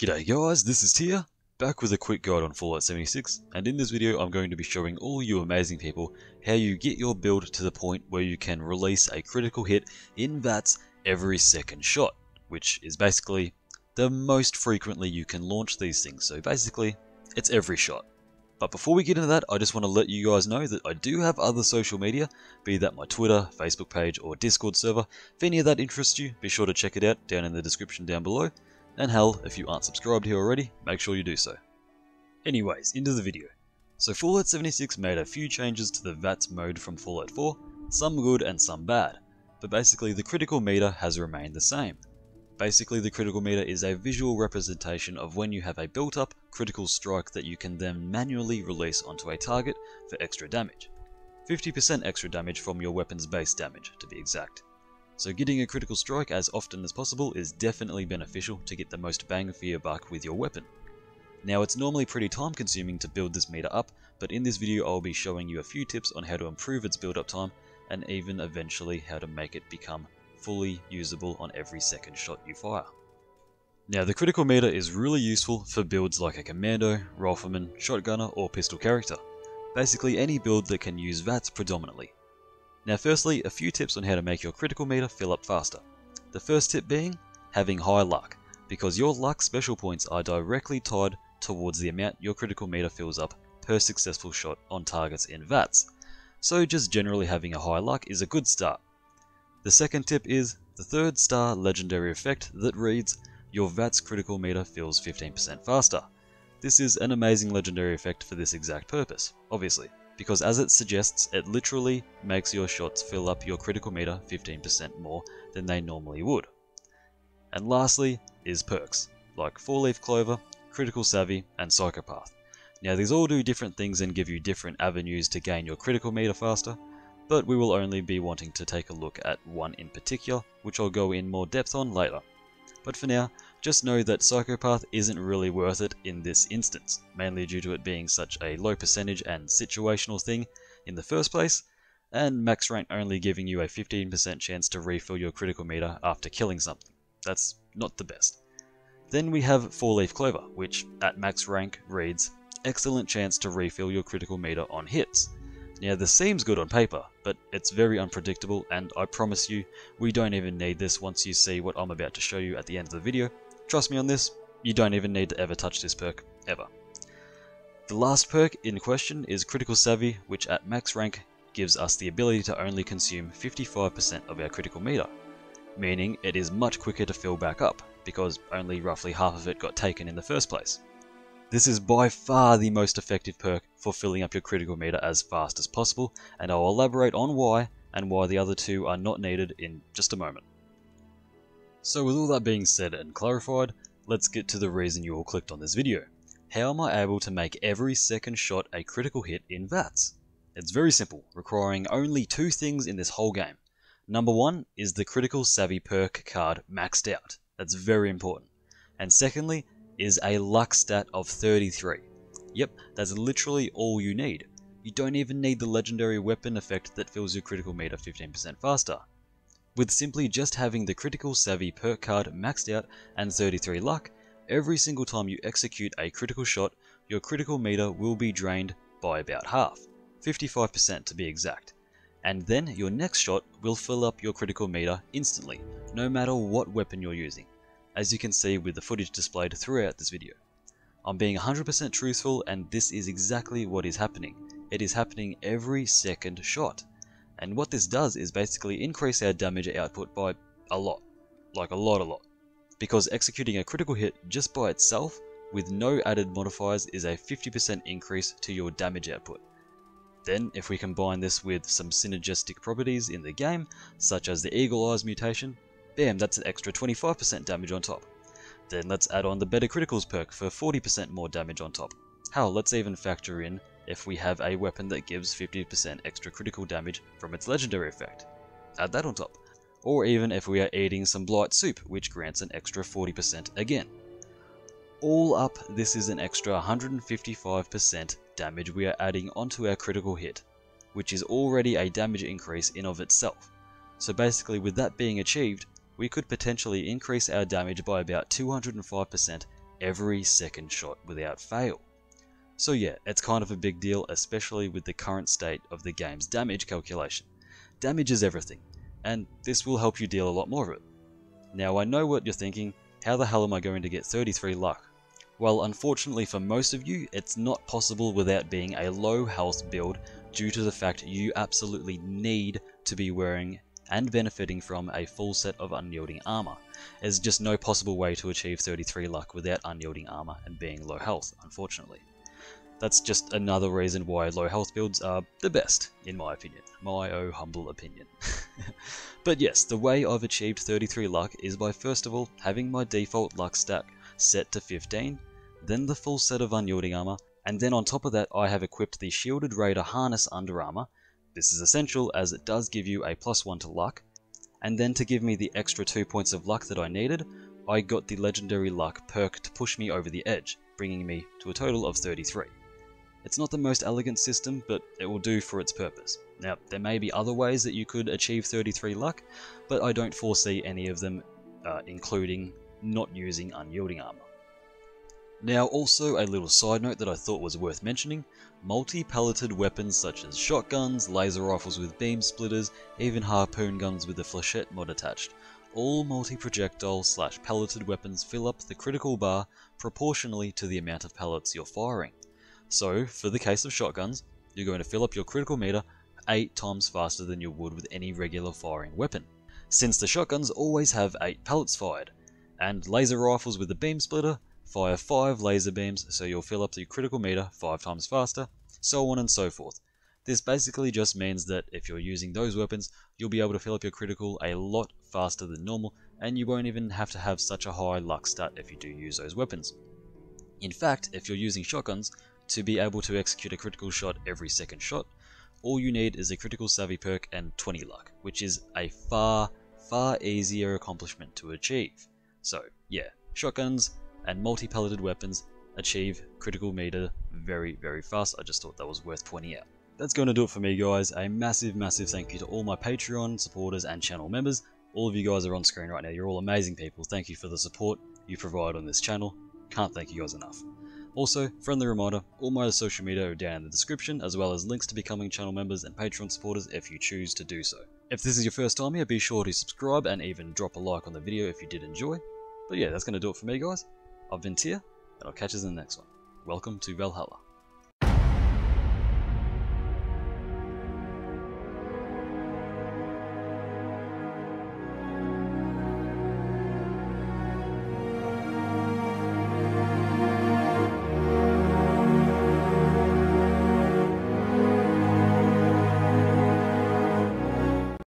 G'day guys, this is TYR, back with a quick guide on Fallout 76, and in this video I'm going to be showing all you amazing people how you get your build to the point where you can release a critical hit in VATS every second shot, which is basically the most frequently you can launch these things, so basically it's every shot. But before we get into that, I just want to let you guys know that I do have other social media, be that my Twitter, Facebook page, or Discord server. If any of that interests you, be sure to check it out down in the description down below. And hell, if you aren't subscribed here already, make sure you do so. Anyways, into the video. So Fallout 76 made a few changes to the VATS mode from Fallout 4, some good and some bad, but basically the critical meter has remained the same. Basically the critical meter is a visual representation of when you have a built up critical strike that you can then manually release onto a target for extra damage. 50% extra damage from your weapon's base damage, to be exact. So getting a critical strike as often as possible is definitely beneficial to get the most bang for your buck with your weapon. Now it's normally pretty time consuming to build this meter up, but in this video I'll be showing you a few tips on how to improve its build up time and even eventually how to make it become fully usable on every second shot you fire. Now the critical meter is really useful for builds like a commando, rifleman, shotgunner or pistol character. Basically any build that can use VATS predominantly. Now firstly, a few tips on how to make your critical meter fill up faster. The first tip being, having high luck, because your luck special points are directly tied towards the amount your critical meter fills up per successful shot on targets in VATS. So just generally having a high luck is a good start. The second tip is the third star legendary effect that reads, your VATS critical meter fills 15% faster. This is an amazing legendary effect for this exact purpose, obviously, because as it suggests, it literally makes your shots fill up your critical meter 15% more than they normally would. And lastly is perks, like 4-leaf clover, critical savvy, and psychopath. Now these all do different things and give you different avenues to gain your critical meter faster, but we will only be wanting to take a look at one in particular, which I'll go in more depth on later. But for now, just know that Psychopath isn't really worth it in this instance, mainly due to it being such a low percentage and situational thing in the first place, and max rank only giving you a 15% chance to refill your critical meter after killing something. That's not the best. Then we have 4 Leaf Clover, which at max rank reads, excellent chance to refill your critical meter on hits. Now this seems good on paper, but it's very unpredictable and I promise you, we don't even need this once you see what I'm about to show you at the end of the video. Trust me on this, you don't even need to ever touch this perk, ever. The last perk in question is Critical Savvy, which at max rank gives us the ability to only consume 55% of our critical meter, meaning it is much quicker to fill back up, because only roughly half of it got taken in the first place. This is by far the most effective perk for filling up your critical meter as fast as possible, and I'll elaborate on why and why the other two are not needed in just a moment. So with all that being said and clarified, let's get to the reason you all clicked on this video. How am I able to make every second shot a critical hit in VATS? It's very simple, requiring only two things in this whole game. Number one is the critical savvy perk card maxed out. That's very important. And secondly, is a luck stat of 33. Yep, that's literally all you need. You don't even need the legendary weapon effect that fills your critical meter 15% faster. With simply just having the critical savvy perk card maxed out and 33 luck, every single time you execute a critical shot, your critical meter will be drained by about half, 55% to be exact. And then your next shot will fill up your critical meter instantly, no matter what weapon you're using as you can see with the footage displayed throughout this video. I'm being 100% truthful and this is exactly what is happening. It is happening every second shot. And what this does is basically increase our damage output by a lot. Like a lot a lot. Because executing a critical hit just by itself with no added modifiers is a 50% increase to your damage output. Then, if we combine this with some synergistic properties in the game, such as the Eagle Eyes mutation, Bam, that's an extra 25% damage on top. Then let's add on the Better Criticals perk for 40% more damage on top. Hell, let's even factor in if we have a weapon that gives 50% extra critical damage from its legendary effect. Add that on top. Or even if we are eating some Blight Soup, which grants an extra 40% again. All up, this is an extra 155% damage we are adding onto our critical hit, which is already a damage increase in of itself. So basically with that being achieved, we could potentially increase our damage by about 205% every second shot without fail. So yeah, it's kind of a big deal, especially with the current state of the game's damage calculation. Damage is everything, and this will help you deal a lot more of it. Now I know what you're thinking, how the hell am I going to get 33 luck? Well, unfortunately for most of you, it's not possible without being a low health build due to the fact you absolutely need to be wearing and benefiting from a full set of unyielding armor. There's just no possible way to achieve 33 luck without unyielding armor and being low health, unfortunately. That's just another reason why low health builds are the best, in my opinion. My oh humble opinion. but yes, the way I've achieved 33 luck is by first of all having my default luck stack set to 15 then the full set of unyielding armor, and then on top of that I have equipped the Shielded Raider Harness under armor. This is essential as it does give you a plus 1 to luck, and then to give me the extra 2 points of luck that I needed, I got the Legendary Luck perk to push me over the edge, bringing me to a total of 33. It's not the most elegant system, but it will do for its purpose. Now, there may be other ways that you could achieve 33 luck, but I don't foresee any of them, uh, including not using unyielding armor. Now also a little side note that I thought was worth mentioning, multi-pelleted weapons such as shotguns, laser rifles with beam splitters, even harpoon guns with the flechette mod attached. All multi-projectile slash pelleted weapons fill up the critical bar proportionally to the amount of pellets you're firing. So, for the case of shotguns, you're going to fill up your critical meter 8 times faster than you would with any regular firing weapon, since the shotguns always have 8 pellets fired, and laser rifles with the beam splitter fire 5 laser beams so you'll fill up the critical meter 5 times faster, so on and so forth. This basically just means that if you're using those weapons, you'll be able to fill up your critical a lot faster than normal, and you won't even have to have such a high luck stat if you do use those weapons. In fact, if you're using shotguns, to be able to execute a critical shot every second shot, all you need is a critical savvy perk and 20 luck, which is a far, far easier accomplishment to achieve. So yeah, shotguns, and multi-pelleted weapons achieve critical meter very, very fast. I just thought that was worth pointing out. That's going to do it for me guys. A massive, massive thank you to all my Patreon supporters and channel members. All of you guys are on screen right now. You're all amazing people. Thank you for the support you provide on this channel. Can't thank you guys enough. Also, friendly reminder, all my social media are down in the description, as well as links to becoming channel members and Patreon supporters if you choose to do so. If this is your first time here, be sure to subscribe and even drop a like on the video if you did enjoy. But yeah, that's going to do it for me guys. I've been TYR, and I'll catch you in the next one. Welcome to Valhalla.